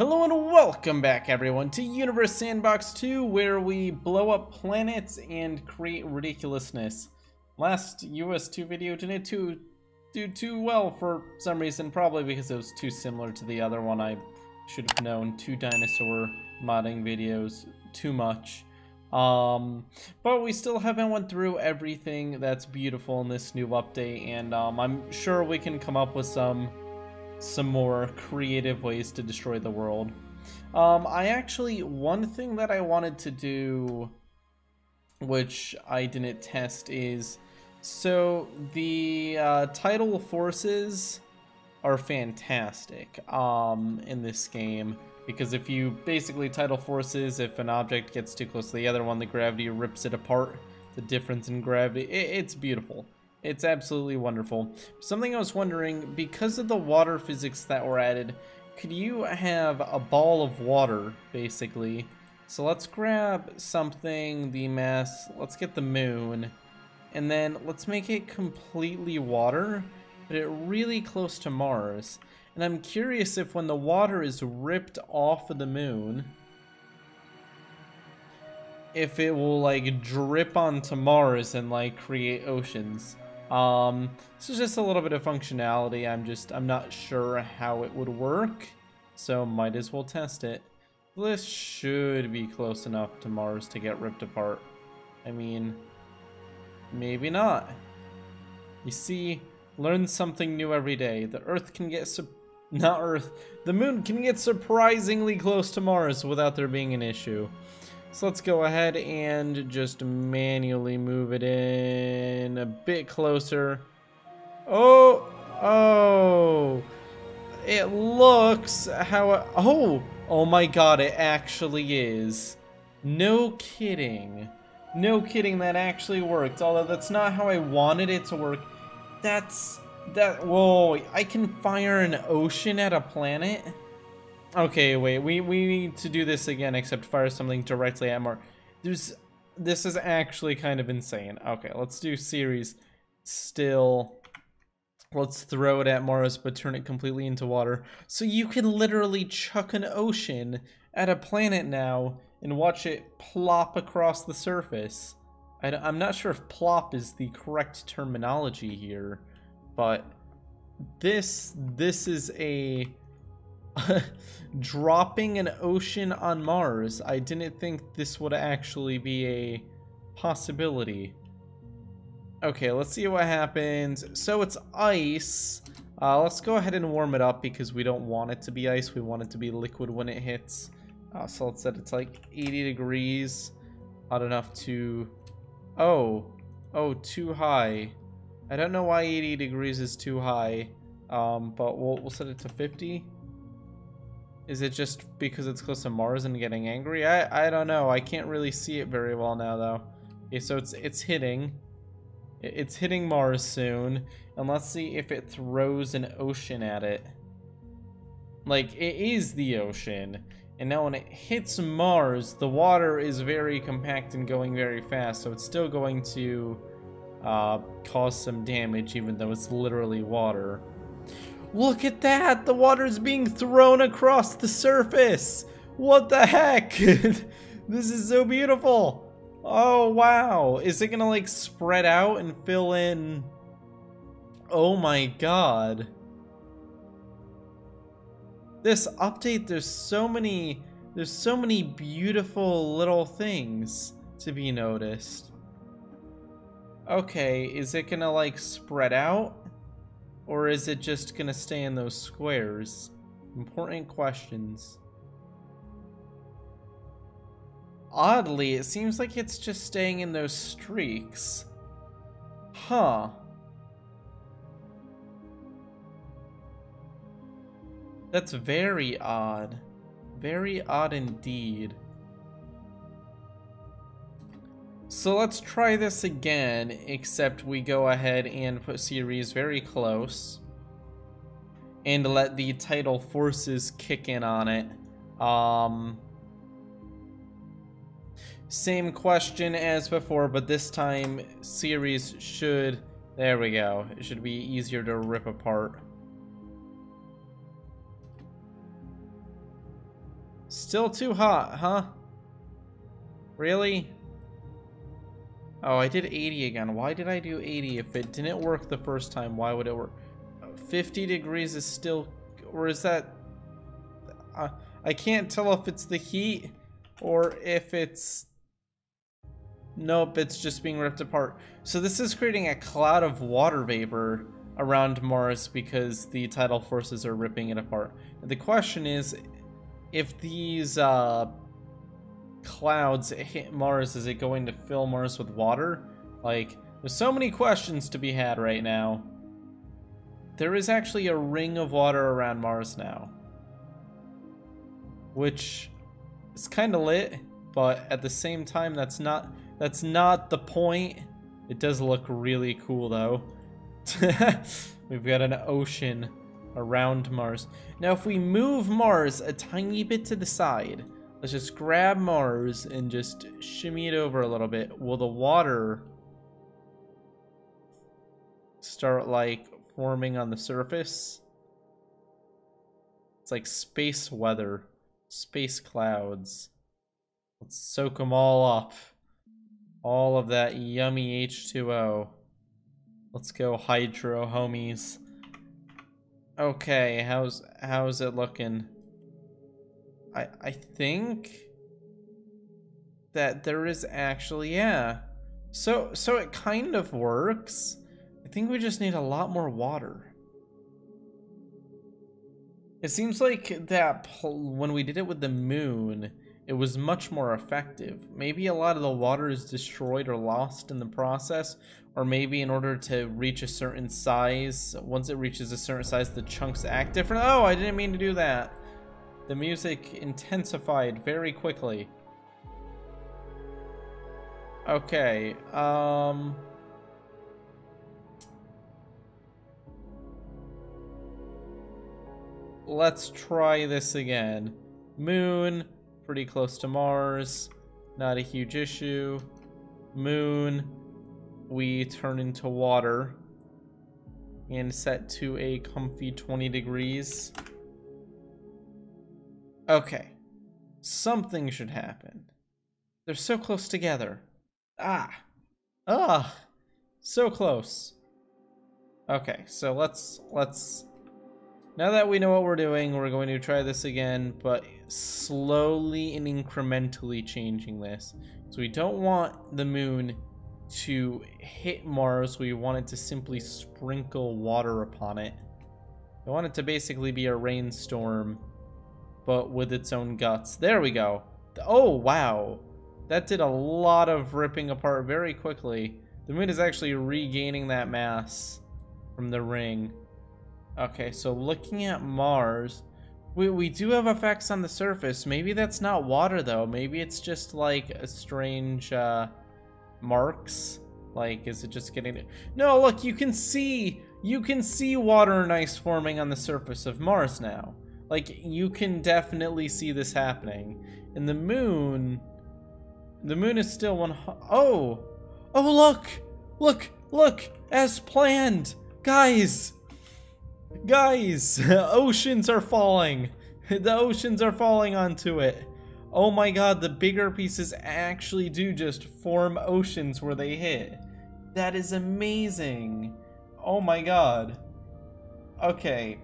Hello and welcome back everyone to Universe Sandbox 2 where we blow up planets and create ridiculousness. Last US2 video didn't too, do too well for some reason, probably because it was too similar to the other one. I should have known two dinosaur modding videos too much. Um, but we still haven't went through everything that's beautiful in this new update and um, I'm sure we can come up with some some more creative ways to destroy the world. Um, I actually, one thing that I wanted to do, which I didn't test, is so the uh, tidal forces are fantastic um, in this game because if you basically tidal forces, if an object gets too close to the other one, the gravity rips it apart. The difference in gravity, it, it's beautiful. It's absolutely wonderful. Something I was wondering, because of the water physics that were added, could you have a ball of water, basically? So let's grab something, the mass, let's get the moon, and then let's make it completely water, but it really close to Mars. And I'm curious if when the water is ripped off of the moon, if it will like drip onto Mars and like create oceans. Um, this is just a little bit of functionality. I'm just, I'm not sure how it would work, so might as well test it. This should be close enough to Mars to get ripped apart. I mean, maybe not. You see, learn something new every day. The Earth can get, not Earth, the Moon can get surprisingly close to Mars without there being an issue. So let's go ahead and just manually move it in a bit closer. Oh, oh, it looks how, oh, oh my god, it actually is. No kidding. No kidding, that actually worked. Although that's not how I wanted it to work. That's, that, whoa, I can fire an ocean at a planet? Okay, wait, we, we need to do this again, except fire something directly at Mars. There's, this is actually kind of insane. Okay, let's do Ceres still. Let's throw it at Mars, but turn it completely into water. So you can literally chuck an ocean at a planet now and watch it plop across the surface. I, I, am not sure if plop is the correct terminology here, but this this is a dropping an ocean on Mars. I didn't think this would actually be a possibility. Okay, let's see what happens. So it's ice. Uh, let's go ahead and warm it up because we don't want it to be ice. We want it to be liquid when it hits. Uh, so let's set it like 80 degrees. Hot enough to... Oh. Oh, too high. I don't know why 80 degrees is too high. Um, but we'll, we'll set it to 50. Is it just because it's close to Mars and getting angry? I, I don't know. I can't really see it very well now, though. Okay, so it's it's hitting. It's hitting Mars soon. And let's see if it throws an ocean at it. Like, it is the ocean. And now when it hits Mars, the water is very compact and going very fast. So it's still going to uh, cause some damage, even though it's literally water. Look at that! The water's being thrown across the surface! What the heck? this is so beautiful! Oh, wow. Is it gonna, like, spread out and fill in... Oh my god. This update, there's so many... There's so many beautiful little things to be noticed. Okay, is it gonna, like, spread out? Or is it just gonna stay in those squares? Important questions. Oddly, it seems like it's just staying in those streaks. Huh. That's very odd. Very odd indeed. So let's try this again, except we go ahead and put Ceres very close. And let the tidal forces kick in on it. Um, same question as before, but this time Ceres should... There we go. It should be easier to rip apart. Still too hot, huh? Really? Oh, I did 80 again. Why did I do 80? If it didn't work the first time, why would it work? 50 degrees is still... Or is that... Uh, I can't tell if it's the heat or if it's... Nope, it's just being ripped apart. So this is creating a cloud of water vapor around Mars because the tidal forces are ripping it apart. The question is, if these uh, clouds hit Mars, is it going to fill Mars with water? Like, there's so many questions to be had right now. There is actually a ring of water around Mars now. Which is kind of lit, but at the same time, that's not that's not the point. It does look really cool, though. We've got an ocean around Mars. Now, if we move Mars a tiny bit to the side, let's just grab Mars and just shimmy it over a little bit. Will the water start, like, forming on the surface? It's like space weather, space clouds. Let's soak them all up. All of that yummy H2O. Let's go hydro homies. Okay, how's how's it looking? I I think that there is actually yeah. So so it kind of works. I think we just need a lot more water. It seems like that when we did it with the moon, it was much more effective. Maybe a lot of the water is destroyed or lost in the process, or maybe in order to reach a certain size, once it reaches a certain size, the chunks act different. Oh, I didn't mean to do that. The music intensified very quickly. Okay, um... Let's try this again. Moon, pretty close to Mars, not a huge issue. Moon, we turn into water and set to a comfy 20 degrees. Okay. Something should happen. They're so close together. Ah. Ah. So close. Okay, so let's let's now that we know what we're doing, we're going to try this again, but slowly and incrementally changing this. So we don't want the moon to hit Mars, we wanted to simply sprinkle water upon it. I want it to basically be a rainstorm, but with its own guts. There we go. Oh, wow. That did a lot of ripping apart very quickly. The moon is actually regaining that mass from the ring. Okay, so looking at Mars, we, we do have effects on the surface. Maybe that's not water, though. Maybe it's just like a strange... Uh, marks? Like, is it just getting... No, look, you can see... You can see water and ice forming on the surface of Mars now. Like, you can definitely see this happening. And the moon... The moon is still one... Oh! Oh, look! Look! Look! As planned! Guys! Guys! oceans are falling! The oceans are falling onto it. Oh my god, the bigger pieces actually do just form oceans where they hit. That is amazing. Oh my god. Okay.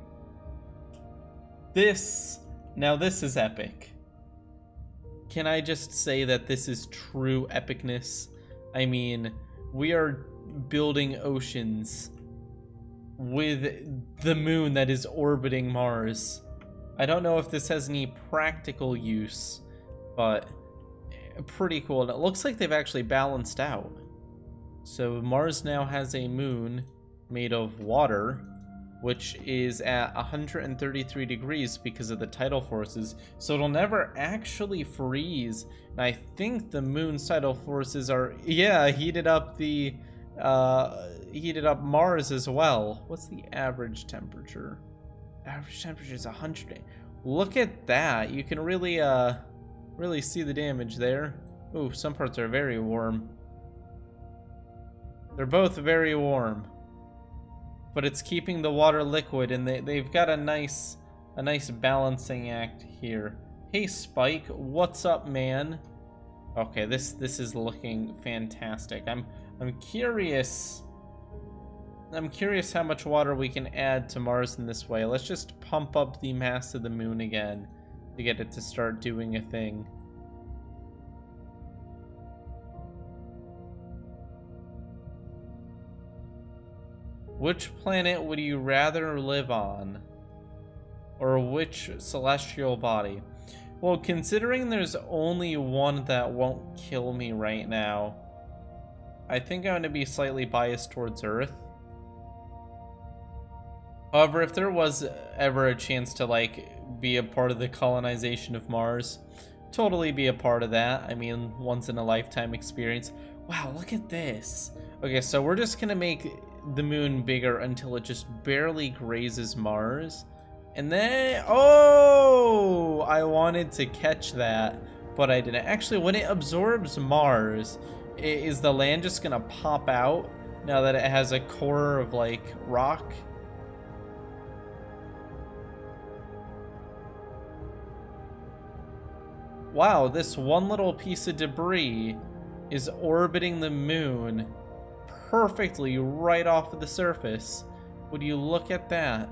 This, now this is epic. Can I just say that this is true epicness? I mean, we are building oceans with the moon that is orbiting Mars. I don't know if this has any practical use, but pretty cool. And it looks like they've actually balanced out. So Mars now has a moon made of water, which is at 133 degrees because of the tidal forces. So it'll never actually freeze. And I think the moon's tidal forces are, yeah, heated up the, uh, heated up Mars as well. What's the average temperature? Average temperature is 100. Look at that. You can really, uh, really see the damage there. Ooh, some parts are very warm. They're both very warm. But it's keeping the water liquid and they, they've got a nice a nice balancing act here. Hey, Spike, what's up, man? Okay, this this is looking fantastic. I'm I'm curious. I'm curious how much water we can add to Mars in this way. Let's just pump up the mass of the moon again to get it to start doing a thing. Which planet would you rather live on? Or which celestial body? Well, considering there's only one that won't kill me right now, I think I'm going to be slightly biased towards Earth. However, if there was ever a chance to, like, be a part of the colonization of Mars, totally be a part of that. I mean, once in a lifetime experience. Wow, look at this. Okay, so we're just going to make the moon bigger until it just barely grazes Mars. And then, oh, I wanted to catch that, but I didn't. Actually, when it absorbs Mars, is the land just gonna pop out now that it has a core of like rock? Wow, this one little piece of debris is orbiting the moon perfectly right off of the surface. Would you look at that?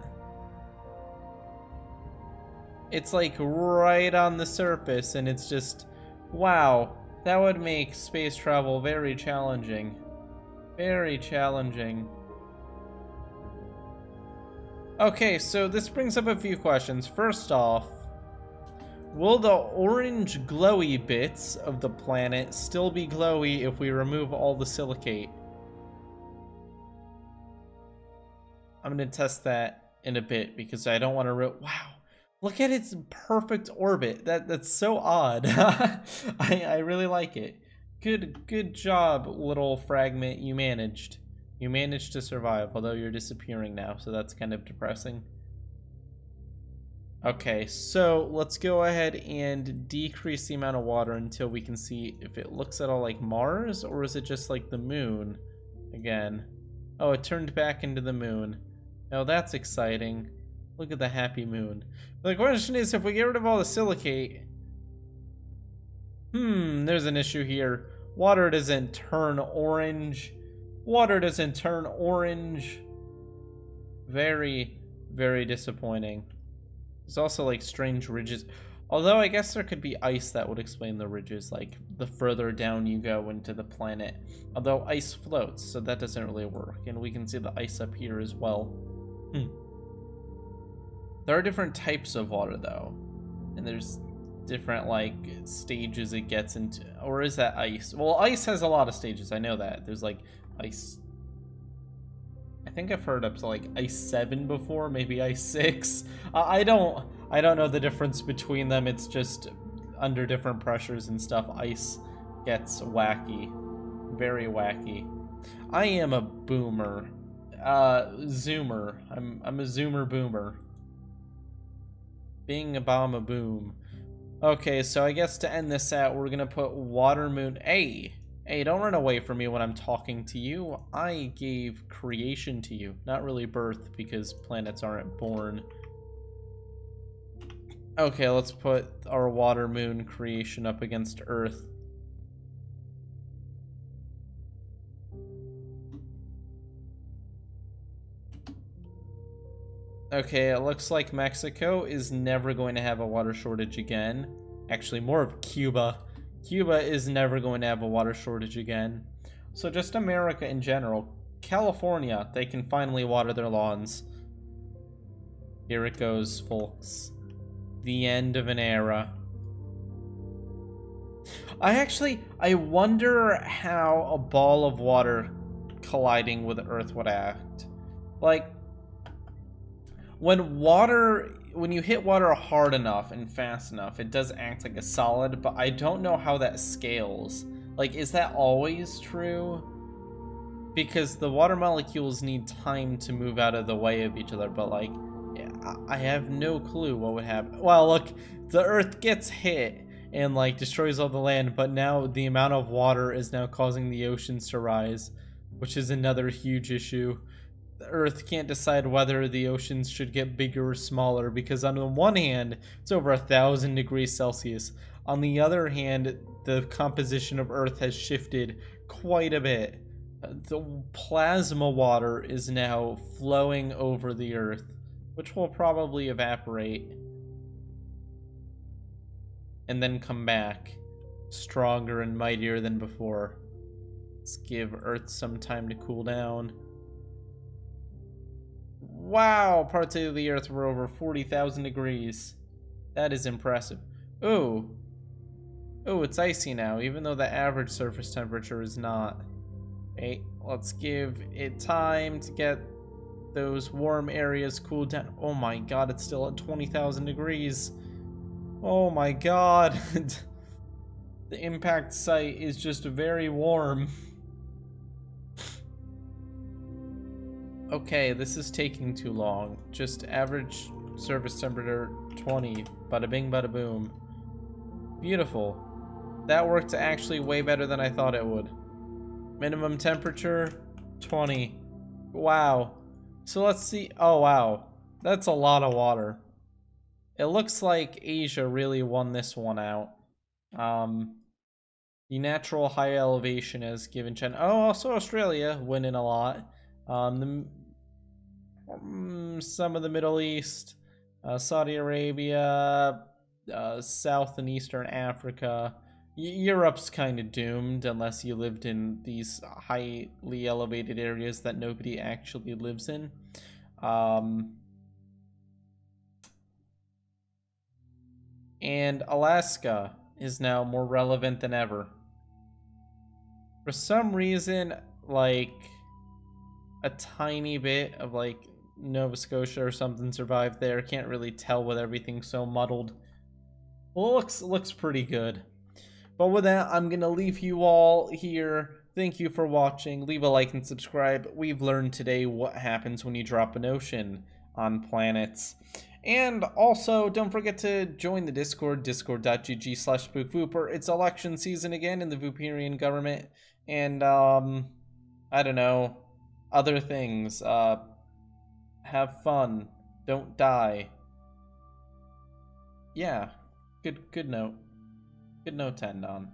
It's like right on the surface and it's just, wow, that would make space travel very challenging. Very challenging. Okay, so this brings up a few questions. First off, will the orange glowy bits of the planet still be glowy if we remove all the silicate? I'm going to test that in a bit because I don't want to... Wow, Look at its perfect orbit. That that's so odd. I I really like it. Good good job, little fragment. You managed. You managed to survive, although you're disappearing now, so that's kind of depressing. Okay, so let's go ahead and decrease the amount of water until we can see if it looks at all like Mars, or is it just like the moon again? Oh, it turned back into the moon. Oh, that's exciting. Look at the happy moon. But the question is, if we get rid of all the silicate... Hmm, there's an issue here. Water doesn't turn orange. Water doesn't turn orange. Very, very disappointing. There's also, like, strange ridges. Although, I guess there could be ice that would explain the ridges, like, the further down you go into the planet. Although ice floats, so that doesn't really work. And we can see the ice up here as well. Hmm. There are different types of water though. And there's different like stages it gets into or is that ice? Well, ice has a lot of stages. I know that. There's like ice I think I've heard up to like ice 7 before, maybe ice 6. Uh, I don't I don't know the difference between them. It's just under different pressures and stuff ice gets wacky. Very wacky. I am a boomer. Uh zoomer. I'm I'm a zoomer boomer. Bing a bomb a boom. Okay, so I guess to end this out, we're gonna put water moon. Hey, hey, don't run away from me when I'm talking to you. I gave creation to you, not really birth, because planets aren't born. Okay, let's put our water moon creation up against Earth. Okay, it looks like Mexico is never going to have a water shortage again. Actually, more of Cuba. Cuba is never going to have a water shortage again. So just America in general. California, they can finally water their lawns. Here it goes, folks. The end of an era. I actually, I wonder how a ball of water colliding with Earth would act. Like, when water when you hit water hard enough and fast enough, it does act like a solid, but I don't know how that scales. Like, is that always true? Because the water molecules need time to move out of the way of each other, but like, I have no clue what would happen. Well, look, the Earth gets hit and like destroys all the land, but now the amount of water is now causing the oceans to rise, which is another huge issue. Earth can't decide whether the oceans should get bigger or smaller because on the one hand, it's over a thousand degrees Celsius. On the other hand, the composition of Earth has shifted quite a bit. Uh, the plasma water is now flowing over the Earth, which will probably evaporate and then come back stronger and mightier than before. Let's give Earth some time to cool down. Wow, parts of the Earth were over 40,000 degrees. That is impressive. Ooh. Oh, it's icy now, even though the average surface temperature is not. Wait, let's give it time to get those warm areas cooled down. Oh my god, it's still at 20,000 degrees. Oh my god. the impact site is just very warm. Okay, this is taking too long. Just average service temperature 20. Bada bing, bada boom. Beautiful. That worked actually way better than I thought it would. Minimum temperature 20. Wow. So let's see. Oh, wow. That's a lot of water. It looks like Asia really won this one out. Um, the natural high elevation has given China. Oh, also Australia winning a lot. Um, the um, some of the Middle East, uh, Saudi Arabia, uh, South and Eastern Africa. Europe's kind of doomed unless you lived in these highly elevated areas that nobody actually lives in. Um, and Alaska is now more relevant than ever. For some reason, like a tiny bit of like Nova Scotia or something survived there. Can't really tell with everything so muddled. Well, looks looks pretty good. But with that, I'm gonna leave you all here. Thank you for watching. Leave a like and subscribe. We've learned today what happens when you drop an ocean on planets. And also, don't forget to join the Discord, discord.gg slash spookvooper. It's election season again in the Vooperian government. And, um, I don't know, other things. Uh, have fun. Don't die. Yeah. Good good note. Good note to end on.